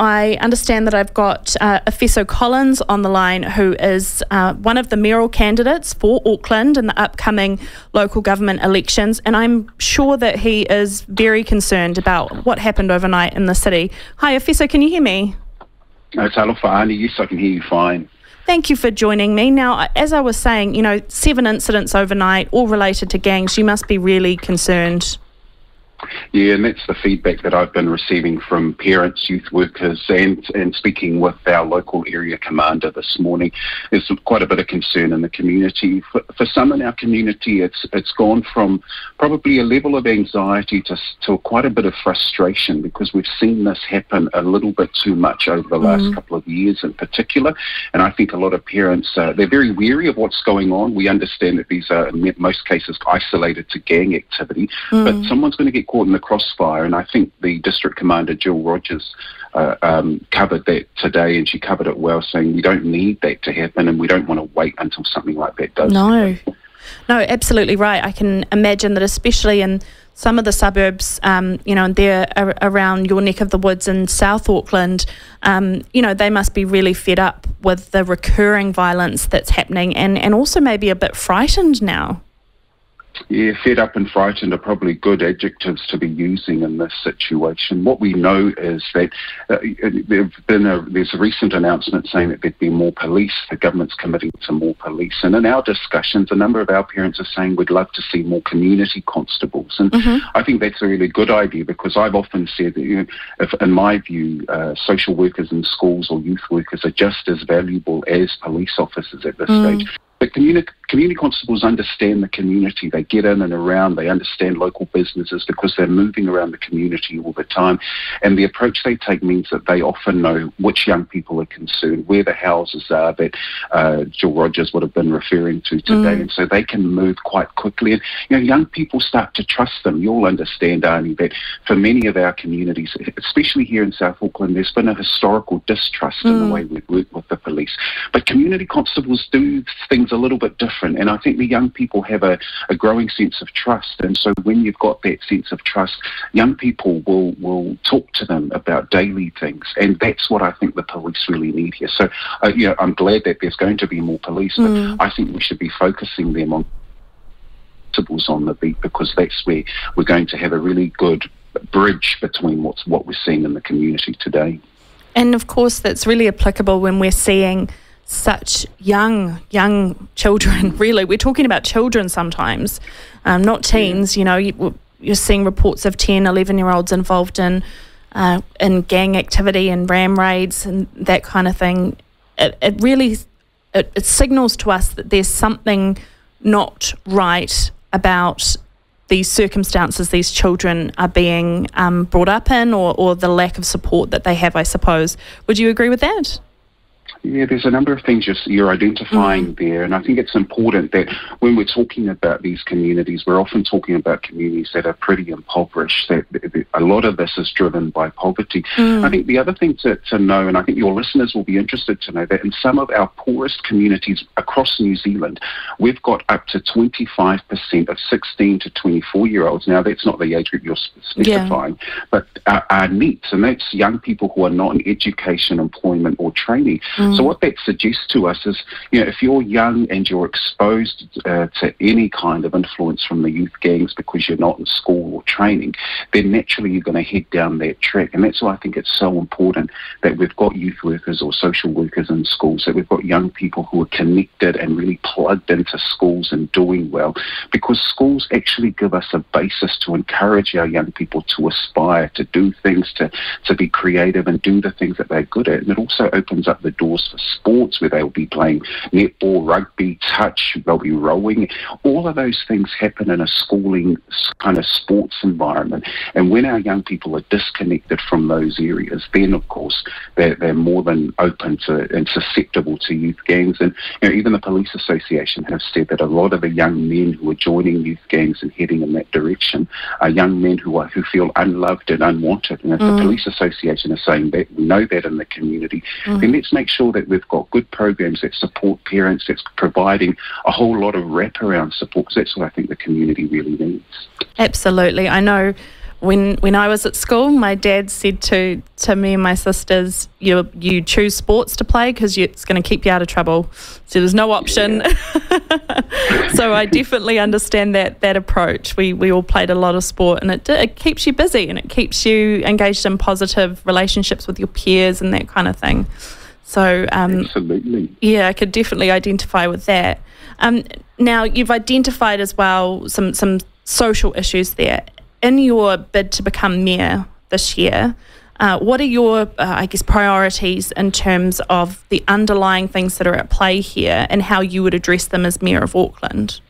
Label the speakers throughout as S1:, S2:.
S1: I understand that I've got uh, Efeso Collins on the line, who is uh, one of the mayoral candidates for Auckland in the upcoming local government elections, and I'm sure that he is very concerned about what happened overnight in the city. Hi, Efeso, can you hear me?
S2: It's Alofa Yes, I can hear you fine.
S1: Thank you for joining me. Now, as I was saying, you know, seven incidents overnight, all related to gangs. You must be really concerned.
S2: Yeah, and that's the feedback that I've been receiving from parents, youth workers, and and speaking with our local area commander this morning. There's quite a bit of concern in the community. For, for some in our community, it's it's gone from probably a level of anxiety to to quite a bit of frustration because we've seen this happen a little bit too much over the last mm. couple of years, in particular. And I think a lot of parents uh, they're very weary of what's going on. We understand that these are in most cases isolated to gang activity, mm. but someone's going to get caught in the crossfire. And I think the district commander, Jill Rogers, uh, um, covered that today, and she covered it well, saying we don't need that to happen, and we don't want to wait until something like that does.
S1: No, happen. no, absolutely right. I can imagine that, especially in some of the suburbs, um, you know, and they're around your neck of the woods in South Auckland, um, you know, they must be really fed up with the recurring violence that's happening and, and also maybe a bit frightened now.
S2: Yeah, fed up and frightened are probably good adjectives to be using in this situation. What we know is that uh, been a, there's a recent announcement saying that there'd be more police. The government's committing to more police. And in our discussions, a number of our parents are saying we'd love to see more community constables. And mm-hmm. I think that's a really good idea because I've often said that, you know, if, in my view, uh, social workers in schools or youth workers are just as valuable as police officers at this mm. stage. But community, community constables understand the community. They get in and around. They understand local businesses because they're moving around the community all the time. And the approach they take means that they often know which young people are concerned, where the houses are that uh, Jill Rogers would have been referring to today. Mm. And so they can move quite quickly. And, you know, young people start to trust them. You'll understand, Ani, that for many of our communities, especially here in South Auckland, there's been a historical distrust mm. in the mm. way we work with the police. But community constables do things a little bit different. And I think the young people have a, a growing sense of trust. And so when you've got that sense of trust, young people will, will talk to them about daily things. And that's what I think the police really need here. So, uh, you know, I'm glad that there's going to be more police, but mm. I think we should be focusing them on on the beat because that's where we're going to have a really good bridge between what's what we're seeing in the community today.
S1: And of course, that's really applicable when we're seeing such young, young children, really. We're talking about children sometimes, um, not teens. You know, you, are seeing reports of 10, 11 year olds involved in, uh, in gang activity and ram raids and that kind of thing. It, it really it, it signals to us that there's something not right about these circumstances these children are being um, brought up in or, or the lack of support that they have, I suppose. Would you agree with that?
S2: Yeah, there's a number of things you're, you're identifying mm there, and I think it's important that when we're talking about these communities, we're often talking about communities that are pretty impoverished. That, that a lot of this is driven by poverty. Mm. I think the other thing to, to know, and I think your listeners will be interested to know, that in some of our poorest communities across New Zealand, we've got up to 25% of 16 to 24 year olds. Now, that's not the age group you're specifying, yeah. but are, are NEETs, and that's young people who are not in education, employment, or training. Mm. So what that suggests to us is, you know, if you're young and you're exposed uh, to any kind of influence from the youth gangs because you're not in school or training, then naturally you're going to head down that track. And that's why I think it's so important that we've got youth workers or social workers in schools, that we've got young people who are connected and really plugged into schools and doing well, because schools actually give us a basis to encourage our young people to aspire, to do things, to, to be creative and do the things that they're good at. And it also opens up the for sports where they'll be playing netball, rugby, touch, they'll be rowing. All of those things happen in a schooling kind of sports environment. And when our young people are disconnected from those areas, then of course they're, they're more than open to and susceptible to youth gangs. And you know, even the Police Association have said that a lot of the young men who are joining youth gangs and heading in that direction are young men who are who feel unloved and unwanted. And if mm. the Police Association is saying that, we know that in the community, mm. then let's make sure sure that we've got good programs that support parents, that's providing a whole lot of wraparound support, because that's what I think the community really needs.
S1: Absolutely. I know when when I was at school, my dad said to to me and my sisters, "You you choose sports to play because it's going to keep you out of trouble." So there's no option. Yeah. so I definitely understand that that approach. We we all played a lot of sport, and it it keeps you busy and it keeps you engaged in positive relationships with your peers and that kind of thing. So
S2: um, absolutely,
S1: yeah, I could definitely identify with that. Um, now you've identified as well some some social issues there in your bid to become mayor this year, uh, what are your, uh, I guess, priorities in terms of the underlying things that are at play here and how you would address them as mayor of Auckland?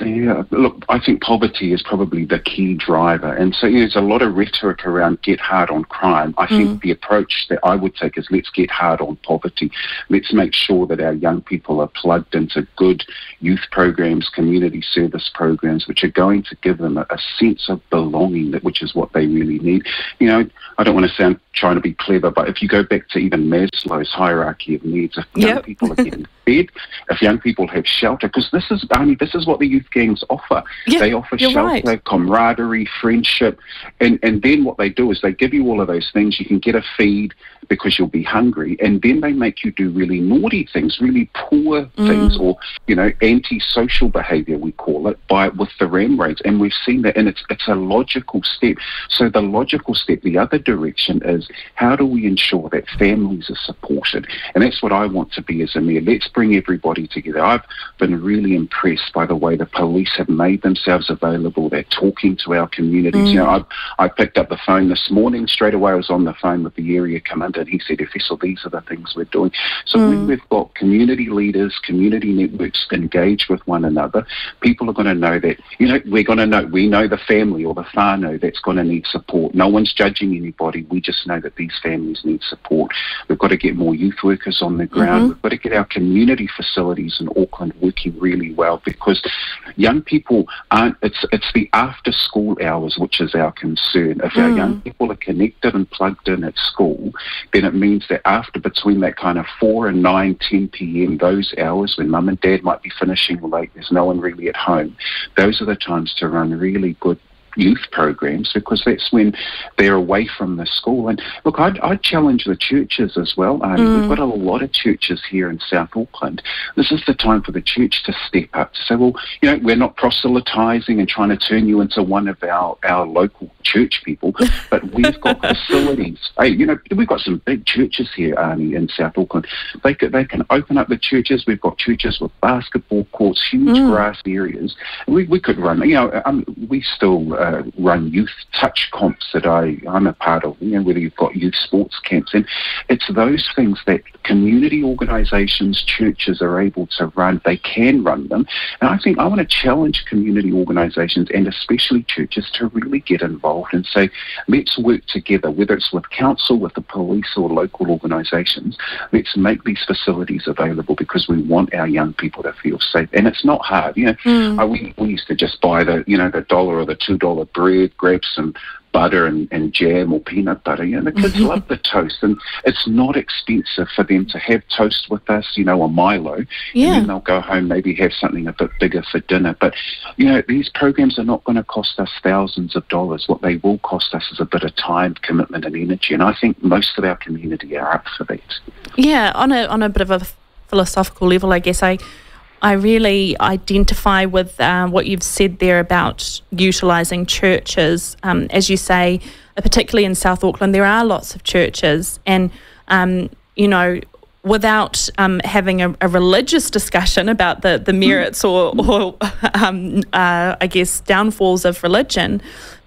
S2: Yeah, look, I think poverty is probably the key driver. And so you know, there's a lot of rhetoric around get hard on crime. I mm. think the approach that I would take is let's get hard on poverty. Let's make sure that our young people are plugged into good youth programs, community service programs, which are going to give them a, a sense of belonging, that which is what they really need. You know, I don't want to sound trying to be clever, but if you go back to even Maslow's hierarchy of needs, if yep. young people are getting if young people have shelter, because this is, I mean, this is what the youth gangs offer.
S1: Yeah,
S2: they offer
S1: shelter,
S2: right. camaraderie, friendship, and, and then what they do is they give you all of those things. You can get a feed because you'll be hungry, and then they make you do really naughty things, really poor mm. things, or you know, anti-social behaviour we call it, by with the ram raids, and we've seen that, and it's it's a logical step. So the logical step, the other direction is how do we ensure that families are supported, and that's what I want to be as a mayor. Let's bring everybody together. I've been really impressed by the way the police have made themselves available. They're talking to our communities. Mm. You know, I, I picked up the phone this morning straight away. I was on the phone with the area commander, and he said, "Efeso, these are the things we're doing." So mm. when we've got community leaders, community networks engaged with one another, people are going to know that. You know, we're going to know. We know the family or the whānau that's going to need support. No one's judging anybody. We just know that these families need support. We've got to get more youth workers on the ground. Mm-hmm. We've got to get our community facilities in Auckland working really well because young people aren't, it's, it's the after school hours which is our concern. If mm. our young people are connected and plugged in at school, then it means that after between that kind of 4 and 9, 10 p.m., those hours when mum and dad might be finishing late, there's no one really at home, those are the times to run really good youth programs because that's when they're away from the school. And look, I'd, I'd challenge the churches as well. Um, mm. We've got a lot of churches here in South Auckland. This is the time for the church to step up to say, well, you know, we're not proselytizing and trying to turn you into one of our, our local church people, but we've got facilities. Hey, you know, we've got some big churches here, Ani, in South Auckland. They, could, they can open up the churches. We've got churches with basketball courts, huge mm. grass areas. We, we could run, you know, um, we still uh, run youth touch comps that I, I'm a part of, you know, whether you've got youth sports camps. And it's those things that community organisations, churches are able to run. They can run them. And I think I want to challenge community organisations and especially churches to really get involved and say, let's work together, whether it's with council, with the police or local organisations, let's make these facilities available because we want our young people to feel safe. And it's not hard. You know, mm. I, we, we used to just buy the, you know, the dollar or the $2 roll of bread, grab some butter and, and jam or peanut butter. You know, the kids love the toast, and it's not expensive for them to have toast with us, you know, or Milo.
S1: Yeah.
S2: And then they'll go home, maybe have something a bit bigger for dinner. But, you know, these programs are not going to cost us thousands of dollars. What they will cost us is a bit of time, commitment, and energy. And I think most of our community are up for that.
S1: Yeah, on a, on a bit of a philosophical level, I guess I I really identify with uh, what you've said there about utilising churches. Um, as you say, uh, particularly in South Auckland, there are lots of churches, and um, you know, without um, having a, a, religious discussion about the, the merits or, or um, uh, I guess, downfalls of religion,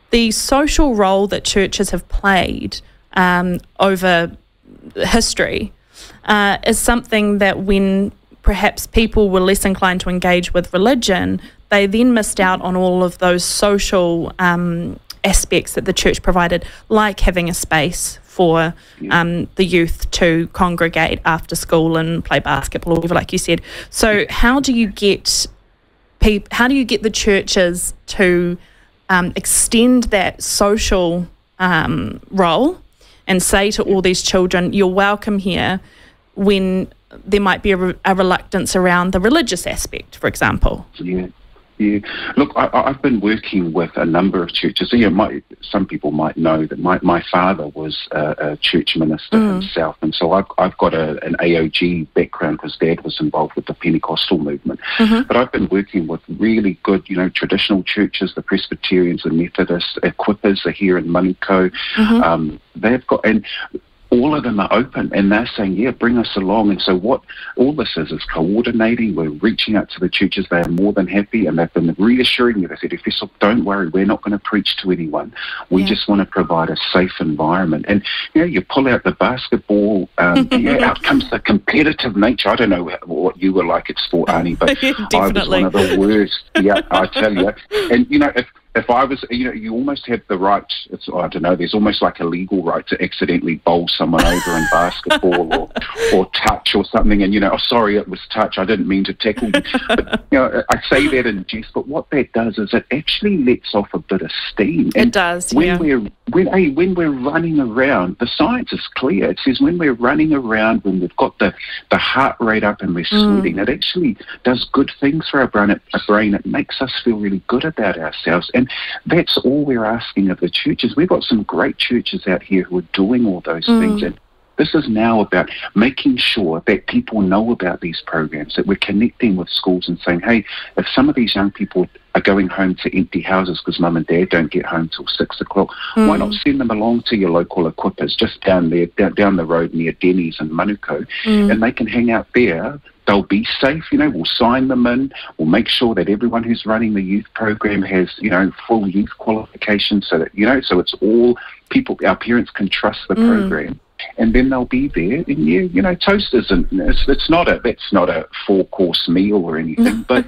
S1: the social role that churches have played um, over history uh, is something that when perhaps people were less inclined to engage with religion, they then missed out on all of those social um, aspects that the church provided, like having a space for um, the youth to congregate after school and play basketball, or whatever, like you said. So, how do you get people? How do you get the churches to um, extend that social um, role and say to all these children, "You're welcome here," when there might be a, re- a, reluctance around the religious aspect, for example.
S2: Yeah. Yeah, look, I, have been working with a number of churches. You know, my, some people might know that my, my father was a, a church minister mm. himself, and so I've, I've got a, an AOG background because Dad was involved with the Pentecostal movement. Mm-hmm. But I've been working with really good, you know, traditional churches, the Presbyterians, the Methodists, Equippers are here in Manukau. Mm-hmm. Um, they've got and all of them are open and they're saying, yeah, bring us along. And so what all this is is coordinating. We're reaching out to the churches. They are more than happy and they've been reassuring me. They said, if you don't worry, we're not going to preach to anyone. We yeah. just want to provide a safe environment. And, you know, you pull out the basketball, um, yeah, out comes the competitive nature. I don't know what you were like at sport, Ani, but I was one of the worst. Yeah, I tell you. And, you know, if if I was, you know, you almost have the right. It's I don't know. There's almost like a legal right to accidentally bowl someone over in basketball or or touch or something. And you know, oh, sorry, it was touch. I didn't mean to tackle you. But you know, I say that in jest. But what that does is it actually lets off a bit of steam.
S1: And it does.
S2: When
S1: yeah.
S2: we're when hey, when we're running around, the science is clear. It says when we're running around, when we've got the the heart rate up and we're mm. sweating, it actually does good things for our brain. It, our brain. It makes us feel really good about ourselves. And and that's all we're asking of the churches. We've got some great churches out here who are doing all those mm. things. And this is now about making sure that people know about these programs, that we're connecting with schools and saying, hey, if some of these young people are going home to empty houses because mum and dad don't get home till six o'clock, mm. why not send them along to your local equippers just down there, down, down the road near Denny's and Manukau, mm. and they can hang out there they'll be safe. You know, we'll sign them in. We'll make sure that everyone who's running the youth program has, you know, full youth qualifications so that, you know, so it's all people, our parents can trust the mm. program. And then they'll be there, and you, you know, toast isn't. It's, it's not a. That's not a four course meal or anything. but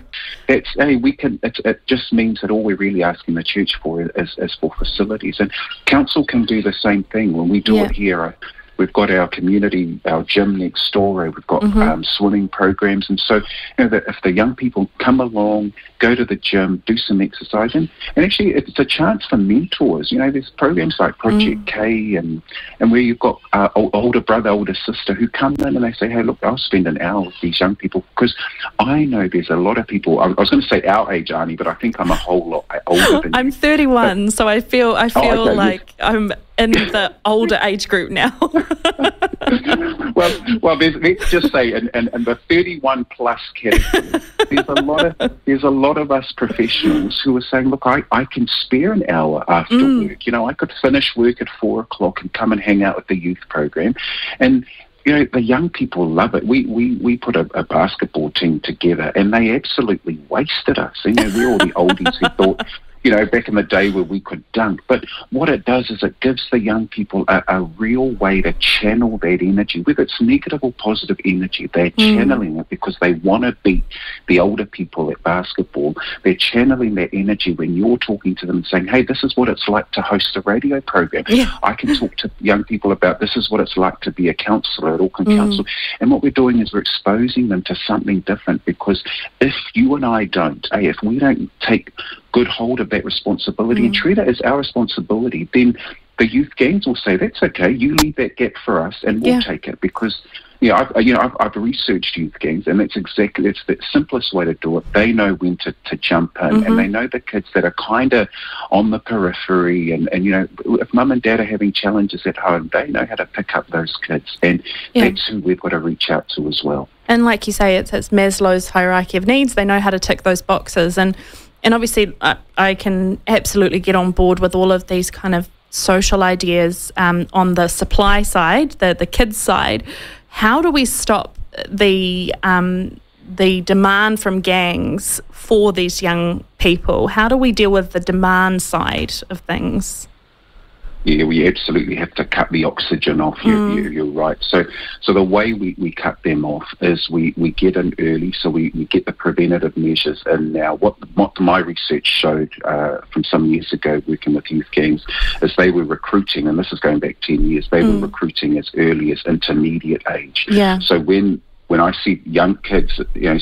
S2: it's. Hey, we can. It, it just means that all we're really asking the church for is, is for facilities, and council can do the same thing. When we do yeah. it here, We've got our community, our gym next door. We've got mm-hmm. um, swimming programs, and so you know that if the young people come along, go to the gym, do some exercising, and actually it's a chance for mentors. You know, there's programs like Project mm. K, and and where you've got uh, older brother, older sister who come in and they say, hey, look, I'll spend an hour with these young people because I know there's a lot of people. I was going to say our age, Ani, but I think I'm a whole lot older than
S1: I'm 31, but, so I feel I feel oh, okay, like yes. I'm in the older age group now.
S2: well, well, let's just say, and, in, in, the 31 plus category, there's a lot of there's a lot of us professionals who are saying, look, I, I can spare an hour after mm. work. You know, I could finish work at four o'clock and come and hang out with the youth program, and you know, the young people love it. We we, we put a, a basketball team together and they absolutely wasted us. You know, we're all the oldies who thought you know, back in the day where we could dunk. But what it does is it gives the young people a, a real way to channel that energy, whether it's negative or positive energy. They're mm. channeling it because they want to beat the older people at basketball. They're channeling that energy when you're talking to them and saying, hey, this is what it's like to host a radio program. Yeah. I can talk to young people about this is what it's like to be a counsellor at Auckland mm. Council. And what we're doing is we're exposing them to something different because if you and I don't, hey, if we don't take good hold of that responsibility mm. and treat it as our responsibility, then the youth gangs will say, that's okay, you leave that gap for us and we'll yeah. take it because you know, I've, you know, I've, I've, researched youth gangs, and that's exactly it's the simplest way to do it. They know when to, to jump in, mm-hmm. and they know the kids that are kind of on the periphery, and, and you know, if mum and dad are having challenges at home, they know how to pick up those kids, and yeah. that's who we've got to reach out to as well.
S1: And like you say, it's, it's Maslow's hierarchy of needs. They know how to tick those boxes, and and obviously I, I, can absolutely get on board with all of these kind of social ideas um, on the supply side, the the kids side. How do we stop the um, the demand from gangs for these young people? How do we deal with the demand side of things?
S2: Yeah, we absolutely have to cut the oxygen off. You, mm. you, are right. So, so the way we, we cut them off is we, we get in early, so we, we get the preventative measures in now. What what my research showed uh, from some years ago, working with youth gangs, is they were recruiting, and this is going back ten years. They mm. were recruiting as early as intermediate age.
S1: Yeah.
S2: So when when I see young kids, you know,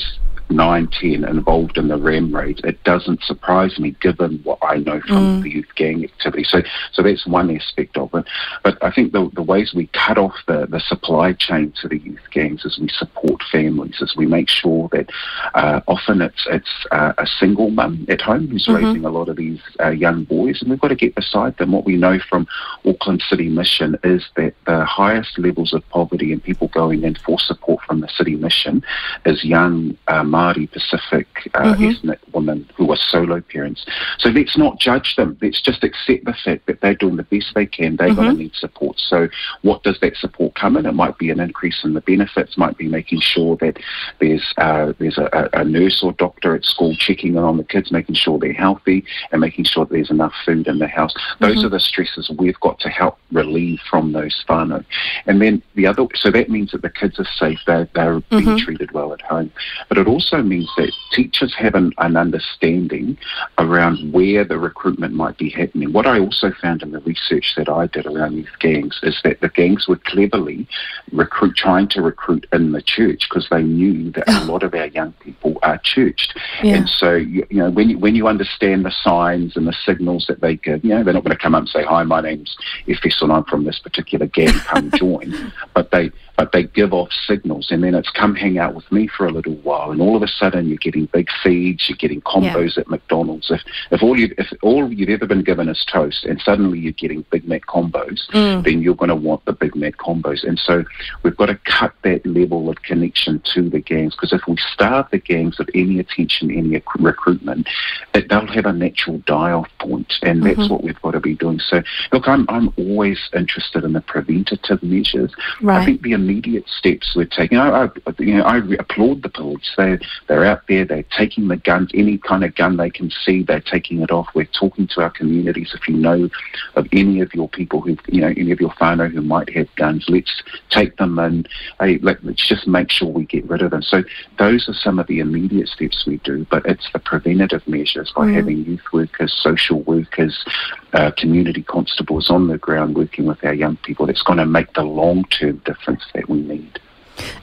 S2: 9, 10 involved in the RAM raid, it doesn't surprise me given what I know from mm. the youth gang activity. So, so that's one aspect of it. But I think the, the ways we cut off the, the supply chain to the youth gangs is we support families, as we make sure that uh, often it's it's uh, a single mum at home who's mm-hmm. raising a lot of these uh, young boys, and we've got to get beside them. What we know from Auckland City Mission is that the highest levels of poverty and people going in for support from the City Mission is young uh, Māori Pacific uh, mm-hmm. ethnic women who are solo parents. So let's not judge them. Let's just accept the fact that they're doing the best they can. They're mm-hmm. going to need support. So what does that support come in? It might be an increase in the benefits, might be making sure that there's uh, there's a, a, nurse or doctor at school checking in on the kids, making sure they're healthy, and making sure there's enough food in the house. Those mm-hmm. are the stresses we've got to help relieve from those whānau. And then the other, so that means that the kids are safe, they're, they're mm-hmm. being treated well at home. But it also means that teachers have an, an understanding around where the recruitment might be happening. What I also found in the research that I did around youth gangs is that the gangs were cleverly recruit, trying to recruit in the church because they knew that a lot of our young people are churched. Yeah. And so, you, you, know, when you, when you understand the signs and the signals that they give, you know, they're not going to come up and say, hi, my name's Efeso and I'm from this particular gang, come join. But they, but they give off signals and then it's come hang out with me for a little while and all of a sudden you're getting big feeds, you're getting combos yeah. at McDonald's. If if all you if all you've ever been given is toast and suddenly you're getting Big Mac combos, mm. then you're going to want the Big Mac combos. And so we've got to cut that level of connection to the gangs because if we starve the gangs of any attention, any recruitment, it, they'll have a natural die-off point, and mm-hmm. that's what we've got to be doing. So look, I'm I'm always interested in the preventative measures. Right. I think the immediate steps we're taking. I, I, you know, I applaud the police. They they're out there. They're taking the guns, any kind of gun they can see. They're taking it off. We're talking to our communities. If you know of any of your people who, you know, any of your whānau who might have guns, let's take them and hey, let, let's just make sure we get rid of them. So those are some of the immediate steps we do. But it's the preventative measures by mm. having youth workers, social workers, uh, community constables on the ground working with our young people that's going to make the long term difference that we need.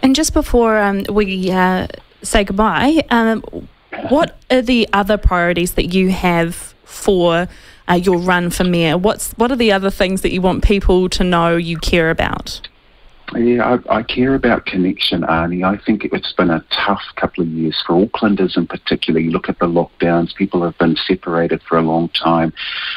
S1: And just before um, we uh, say goodbye, um, what are the other priorities that you have for uh, your run for mayor? What's what are the other things that you want people to know you care about?
S2: Yeah, I, I, care about connection, Ani. I think it's been a tough couple of years for Aucklanders in particular. You look at the lockdowns, people have been separated for a long time.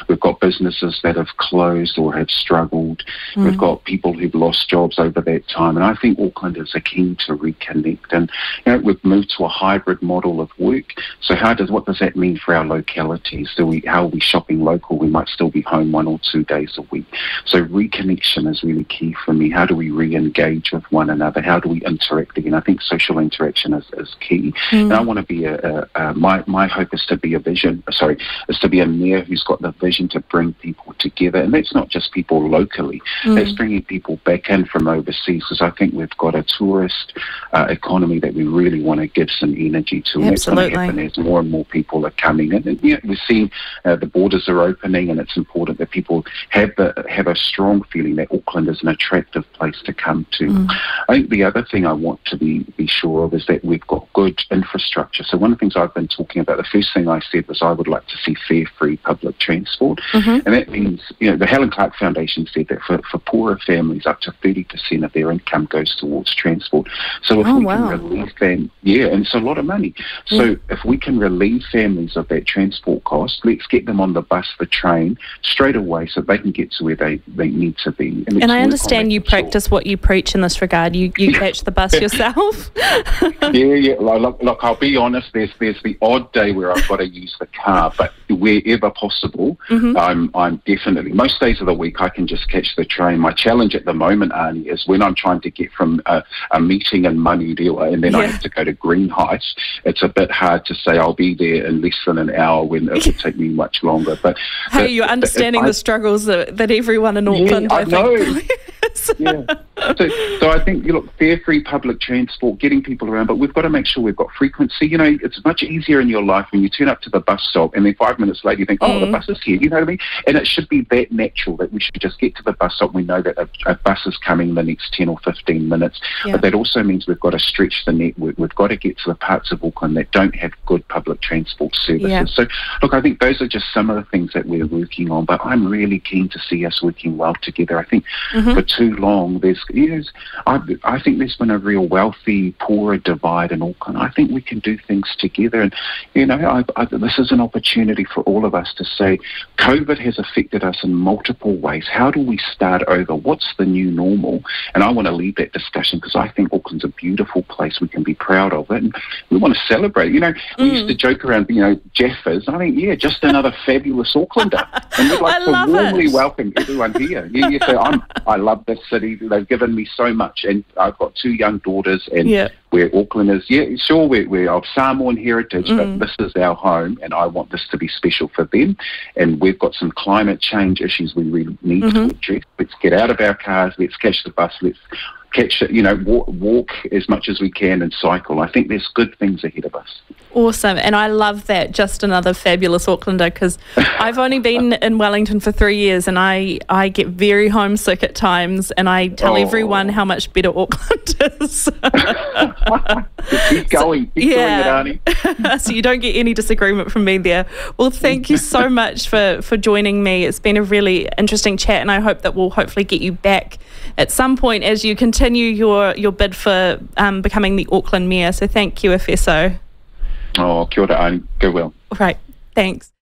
S2: We've got businesses that have closed or have struggled. Mm. We've got people who've lost jobs over that time. And I think Aucklanders are keen to reconnect. And you know, we've moved to a hybrid model of work. So how does what does that mean for our localities? Do we how are we shopping local? We might still be home one or two days a week. So reconnection is really key for me. How do we re engage with one another? How do we interact again? I think social interaction is, is key. Mm. And I want to be a, a, a, my, my hope is to be a vision, sorry, is to be a mayor who's got the vision to bring people together. And that's not just people locally, mm. that's bringing people back in from overseas because I think we've got a tourist uh, economy that we really want to give some energy to. Absolutely.
S1: And that's going to
S2: happen as more and more people are coming in. And, you know, we're seeing uh, the borders are opening and it's important that people have, the, have a strong feeling that Auckland is an attractive place to come come to. Mm. I think the other thing I want to be, be sure of is that we've got good infrastructure. So one of the things I've been talking about, the first thing I said was I would like to see fare, free public transport. Mm-hmm. And that means, you know, the Helen Clark Foundation said that for, for poorer families, up to 30% of their income goes towards transport. So if oh, we wow. can relieve them, yeah, and it's a lot of money. So yeah. if we can relieve families of that transport cost, let's get them on the bus, the train, straight away so they can get to where they, they need to be.
S1: And, and I understand you practice what you preach in this regard. You you catch the bus yourself.
S2: yeah, yeah. Look, look, I'll be honest. There's there's the odd day where I've got to use the car, but wherever possible, mm-hmm. I'm I'm definitely most days of the week I can just catch the train. My challenge at the moment, Ani, is when I'm trying to get from a, a meeting in Manurewa and then yeah. I have to go to Greenhithe. It's a bit hard to say I'll be there in less than an hour when it would take me much longer. But
S1: hey, but, you're understanding the struggles that, that everyone in Auckland,
S2: yeah, I, I
S1: know.
S2: yeah. So, so I think you look fare free public transport, getting people around, but we've got to make sure we've got frequency. You know, it's much easier in your life when you turn up to the bus stop and then five minutes later you think, oh, mm. the bus is here. You know what I mean? And it should be that natural that we should just get to the bus stop. We know that a, a bus is coming in the next ten or fifteen minutes, yeah. but that also means we've got to stretch the network. We've got to get to the parts of Auckland that don't have good public transport services. Yeah. So, look, I think those are just some of the things that we're working on. But I'm really keen to see us working well together. I think mm-hmm. for too long there's, yes, I, I think there's been a real wealthy poorer divide in Auckland. I think we can do things together, and you know, I, I, this is an opportunity for all of us to say, COVID has affected us in multiple ways. How do we start over? What's the new normal? And I want to lead that discussion because I think Auckland's a beautiful place. We can be proud of it, and we want to celebrate. You know, we used to mm. joke around, you know, JAFAs. I think, yeah, just another fabulous Aucklander, and we'd like to warmly
S1: it.
S2: welcome everyone here. Yeah, yeah. So I'm, I love this city. They've given me so much, and I've got two young daughters, and yeah. we're Aucklanders. Yeah, sure, we're, we're of Samoan heritage, mm. but this is our home, and I want this to be special for them. And we've got some climate change issues we really need mm-hmm. to address. Let's get out of our cars. Let's catch the bus. Let's catch, you know, walk, walk, as much as we can and cycle. I think there's good things ahead of us.
S1: Awesome. And I love that. Just another fabulous Aucklander because I've only been in Wellington for three years and I, I get very homesick at times and I tell oh. everyone how much better Auckland is.
S2: keep going. Keep yeah. Doing it,
S1: so you don't get any disagreement from me there. Well, thank you so much for, for joining me. It's been a really interesting chat and I hope that we'll hopefully get you back at some point as you continue your, your bid for um, becoming the Auckland Mayor. So thank you, Efeso.
S2: Oh, kia ora, and go well.
S1: Right. Thanks.